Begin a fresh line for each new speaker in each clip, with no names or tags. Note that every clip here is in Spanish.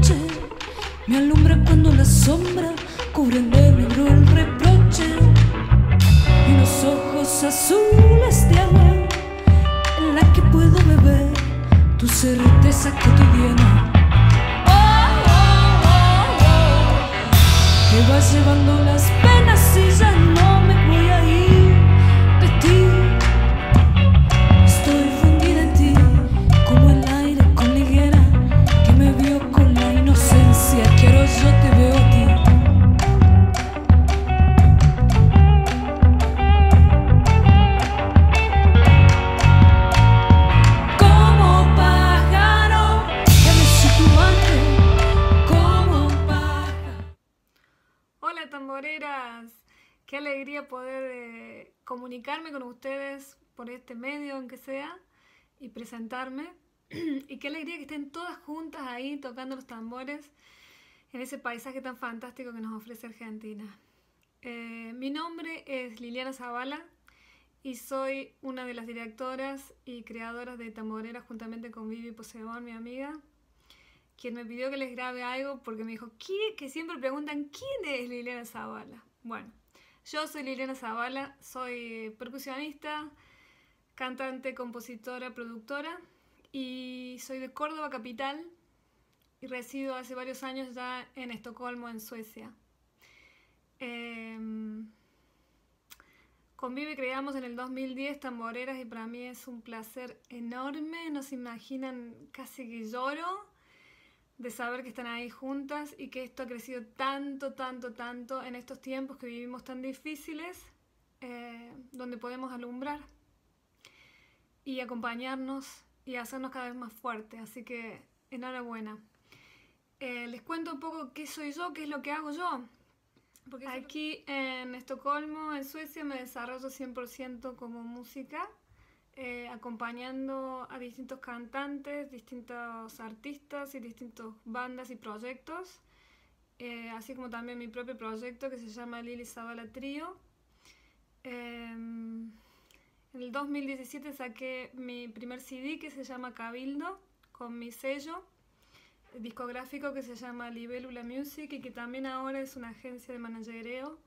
noche. Me alumbra cuando la sombra cubren de negro el reproche. Y unos ojos azules de agua en la que puedo beber tu certeza cotidiana. Oh, oh, oh, que vas llevando las
qué poder eh, comunicarme con ustedes por este medio, aunque sea, y presentarme. y qué alegría que estén todas juntas ahí tocando los tambores en ese paisaje tan fantástico que nos ofrece Argentina. Eh, mi nombre es Liliana Zavala y soy una de las directoras y creadoras de Tamborera juntamente con Vivi Poseón, mi amiga quien me pidió que les grabe algo porque me dijo "¿Qui- que siempre preguntan quién es Liliana Zavala. Bueno, yo soy Liliana Zavala, soy percusionista, cantante, compositora, productora y soy de Córdoba capital y resido hace varios años ya en Estocolmo, en Suecia. Em, con Vivi creamos en el 2010 Tamboreras y para mí es un placer enorme, no se imaginan, casi que lloro de saber que están ahí juntas y que esto ha crecido tanto, tanto, tanto en estos tiempos que vivimos tan difíciles, eh, donde podemos alumbrar y acompañarnos y hacernos cada vez más fuertes. Así que enhorabuena. Eh, les cuento un poco qué soy yo, qué es lo que hago yo. Porque aquí en Estocolmo, en Suecia, me desarrollo 100% como música, eh, acompañando a distintos cantantes, distintos artistas y distintas bandas y proyectos, eh, así como también mi propio proyecto que se llama Lili Zavala Trío. Em, en el 2017 saqué mi primer CD que se llama Cabildo, con mi sello discográfico que se llama Libélula Music y que también ahora es una agencia de managereo.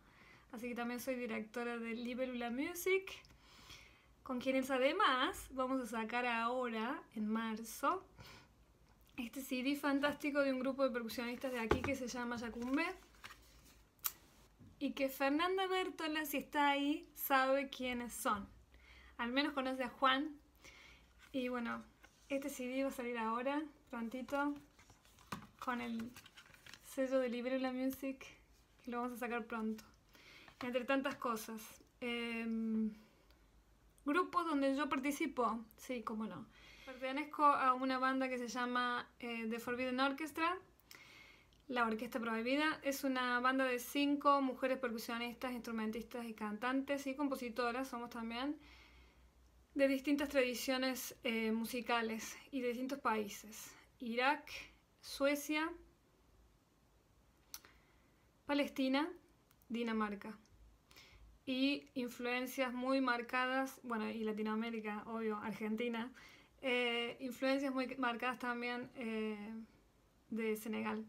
Así que también soy directora de Libélula Music, con quienes además vamos a sacar ahora, en marzo, este CD fantástico de un grupo de percusionistas de aquí que se llama Yacumbe. Y que Fernanda Bertola, si está ahí, sabe quiénes son. Al menos conoce a Juan. Y bueno, este CD va a salir ahora, prontito, con el sello de Libélula Music, que lo vamos a sacar pronto. Entre tantas cosas. Em, grupos donde yo participo, sí, cómo no. Pertenezco a una banda que se llama eh, The Forbidden Orchestra. La Orquesta Prohibida es una banda de cinco mujeres percusionistas, instrumentistas y cantantes y compositoras, somos también, de distintas tradiciones eh, musicales y de distintos países. Irak, Suecia, Palestina, Dinamarca. Y influencias muy marcadas, bueno, y Latinoamérica, obvio, Argentina, eh, influencias muy marcadas también eh, de Senegal.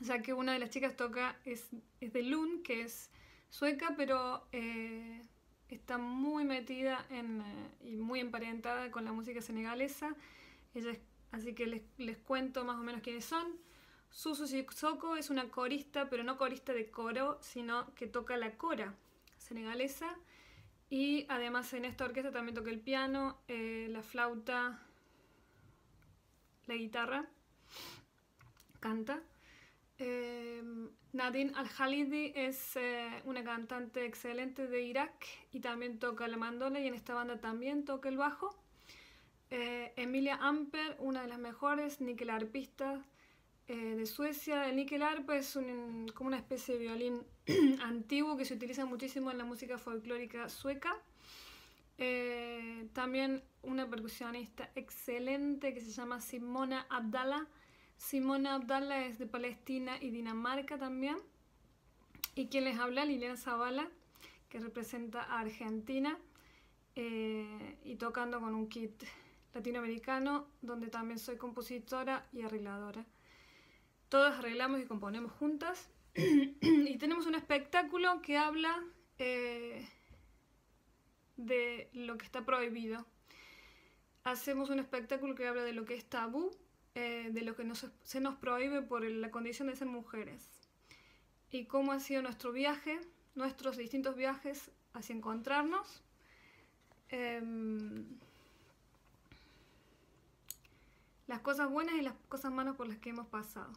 Ya que una de las chicas toca, es, es de Lund, que es sueca, pero eh, está muy metida en, y muy emparentada con la música senegalesa. Ella así que les, les cuento más o menos quiénes son. Susu Sissoko es una corista, pero no corista de coro, sino que toca la cora senegalesa. Y además en esta orquesta también toca el piano, eh, la flauta, la guitarra, canta. Eh, Nadine Al-Khalidi es eh, una cantante excelente de Irak y también toca la mandola y en esta banda también toca el bajo. Eh, Emilia Amper, una de las mejores nickelarpistas eh, de Suecia. El nickelarpa es un- como una especie de violín antiguo que se utiliza muchísimo en la música folclórica sueca. Eh, también una percusionista excelente que se llama Simona Abdallah. Simona Abdallah es de Palestina y Dinamarca también. Y quien les habla, Liliana Zavala, que representa a Argentina eh, y tocando con un kit latinoamericano, donde también soy compositora y arregladora. Todas arreglamos y componemos juntas. y tenemos un espectáculo que habla eh, de lo que está prohibido. Hacemos un espectáculo que habla de lo que es tabú, eh, de lo que se nos prohíbe por la condición de ser mujeres. Y cómo ha sido nuestro viaje, nuestros distintos viajes hacia encontrarnos. Em, las cosas buenas y las cosas malas por las que hemos pasado.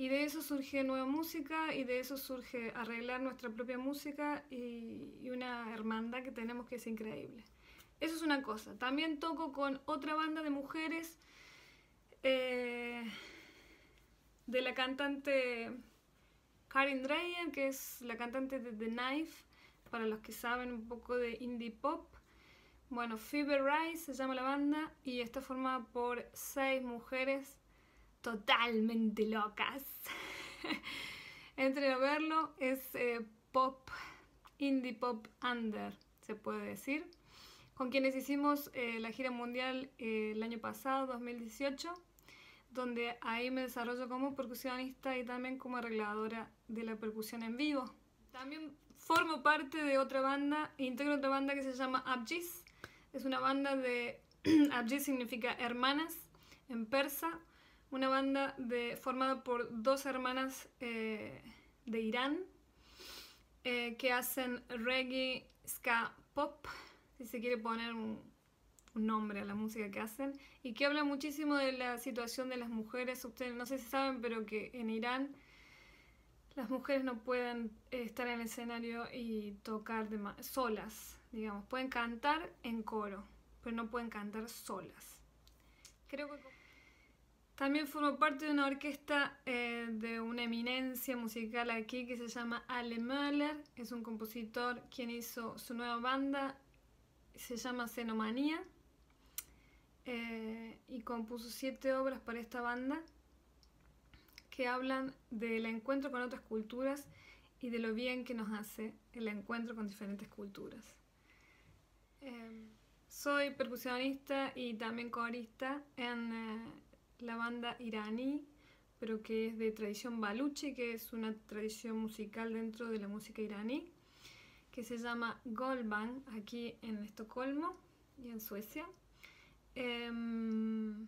Y de eso surge nueva música y de eso surge arreglar nuestra propia música y, una hermandad que tenemos que es increíble. Eso es una cosa. También toco con otra banda de mujeres eh, de la cantante Karin Dreyer, que es la cantante de The Knife, para los que saben un poco de indie pop. Bueno, Fever Rise se llama la banda y está formada por seis mujeres totalmente locas. Entre verlo, es eh, pop, indie pop under, se puede decir, con quienes hicimos eh, la gira mundial eh, el año pasado, 2018, donde ahí me desarrollo como percusionista y también como arregladora de la percusión en vivo. También formo parte de otra banda, integro otra banda que se llama Abjis, es una banda de... Abjis significa hermanas en persa. Una banda de, formada por dos hermanas eh, de Irán eh, que hacen reggae, ska, pop, si se quiere poner un, nombre a la música que hacen, y que habla muchísimo de la situación de las mujeres. Ustedes no sé si saben, pero que en Irán las mujeres no pueden estar en el escenario y tocar de solas digamos, pueden cantar en coro, pero no pueden cantar solas. Creo que también formo parte de una orquesta eh, de una eminencia musical aquí que se llama Ale Möller, es un compositor quien hizo su nueva banda, se llama Xenomanía, eh, y compuso siete obras para esta banda que hablan del encuentro con otras culturas y de lo bien que nos hace el encuentro con diferentes culturas. Em, soy percusionista y también corista en eh, la banda iraní, pero que es de tradición baluchi, que es una tradición musical dentro de la música iraní, que se llama Golban, aquí en Estocolmo y en Suecia. Em,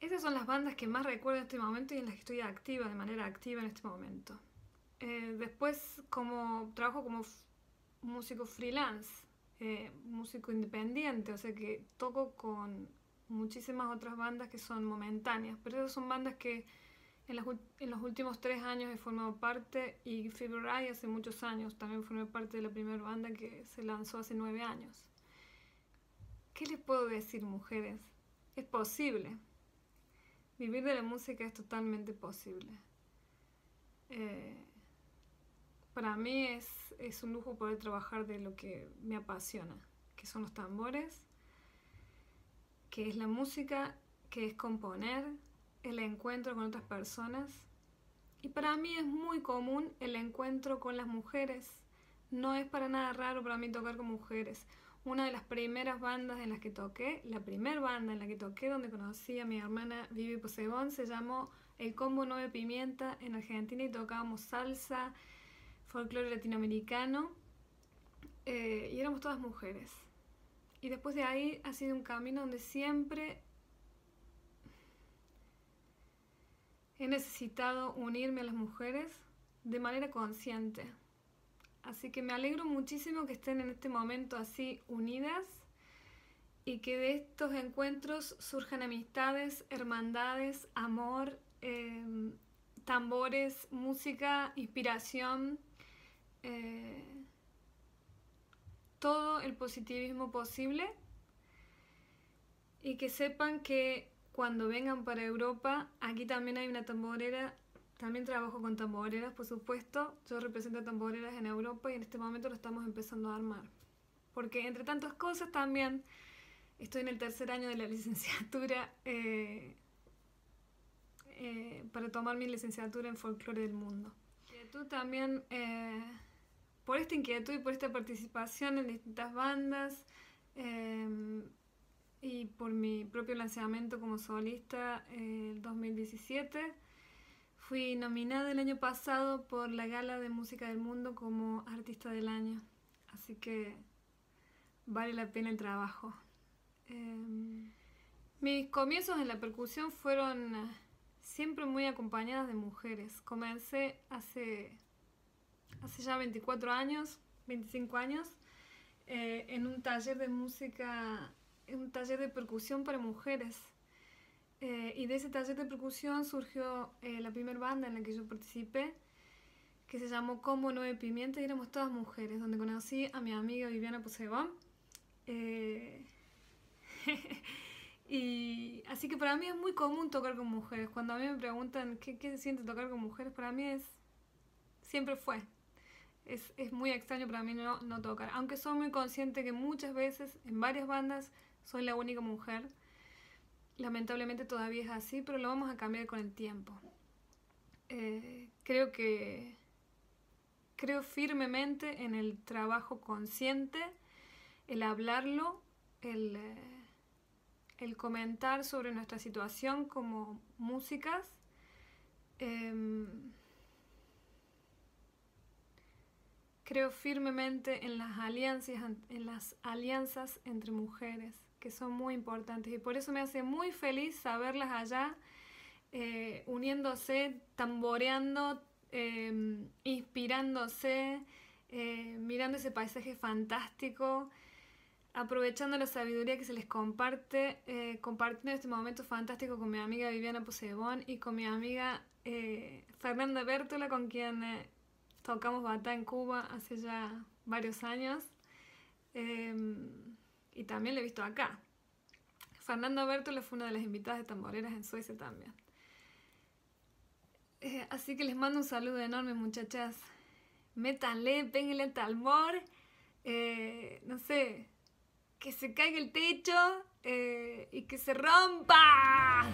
esas son las bandas que más recuerdo en este momento y en las que estoy activa, de manera activa en este momento. Eh, después, como trabajo como músico freelance, eh, músico independiente, o sea que toco con muchísimas otras bandas que son momentáneas, pero esas son bandas que en, los últimos tres años he formado parte y Eye hace muchos años, también formé parte de la primera banda que se lanzó hace nueve años. ¿Qué les puedo decir, mujeres? Es posible. Vivir de la música es totalmente posible. Eh, para mí es, es un lujo poder trabajar de lo que me apasiona, que son los tambores, que es la música, que es componer, el encuentro con otras personas. Y para mí es muy común el encuentro con las mujeres. No es para nada raro para mí tocar con mujeres. Una de las primeras bandas en las que toqué, la primera banda en la que toqué, donde conocí a mi hermana Vivi Posebón, se llamó El Combo Nueve Pimienta en Argentina y tocábamos salsa, folclore latinoamericano eh, y éramos todas mujeres. Y después de ahí ha sido un camino donde siempre he necesitado unirme a las mujeres de manera consciente. Así que me alegro muchísimo que estén en este momento así unidas y que de estos encuentros surjan amistades, hermandades, amor, eh, tambores, música, inspiración eh, todo el positivismo posible y que sepan que cuando vengan para Europa, aquí también hay una tamborera, también trabajo con tamboreras, por supuesto, yo represento tamboreras en Europa y en este momento lo estamos empezando a armar. Porque entre tantas cosas también estoy en el tercer año de la licenciatura eh, eh, para tomar mi licenciatura en folclore del mundo. Tú también por esta inquietud y por esta participación en distintas bandas em, y por mi propio lanzamiento como solista el 2017, Fui nominada el año pasado por la Gala de Música del Mundo como Artista del Año, así que vale la pena el trabajo. Em, mis comienzos en la percusión fueron siempre muy acompañadas de mujeres. Comencé hace, hace ya 24 años, 25 años, eh, en un taller de música, en un taller de percusión para mujeres eh, y de ese taller de percusión surgió eh, la primera banda en la que yo participé, que se llamó Combo Nueve Pimienta y éramos todas mujeres, donde conocí a mi amiga Viviana Posebón. Eh, y así que para mí es muy común tocar con mujeres. Cuando a mí me preguntan qué, qué se siente tocar con mujeres, para mí es. siempre fue. Es, es muy extraño para mí no, tocar. Aunque soy muy consciente que muchas veces en varias bandas soy la única mujer lamentablemente todavía es así, pero lo vamos a cambiar con el tiempo. Eh, creo que creo firmemente en el trabajo consciente, el hablarlo, el, eh, el comentar sobre nuestra situación como músicas. Em, creo firmemente en las alianzas, en las alianzas entre mujeres que son muy importantes. Y por eso me hace muy feliz saberlas allá eh, uniéndose, tamboreando, em, inspirándose, eh, mirando ese paisaje fantástico, aprovechando la sabiduría que se les comparte, eh, compartiendo este momento fantástico con mi amiga Viviana Posebón y con mi amiga Fernanda Bertola, con quien tocamos bata en Cuba hace ya varios años. Em, y también lo he visto acá. Fernando Bertolo fue una de las invitadas de tamboreras en Suecia también. Eh, así que les mando un saludo enorme, muchachas. Métanle, péguenle al tambor. Eh, no sé, que se caiga el techo eh, y que se rompa.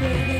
baby.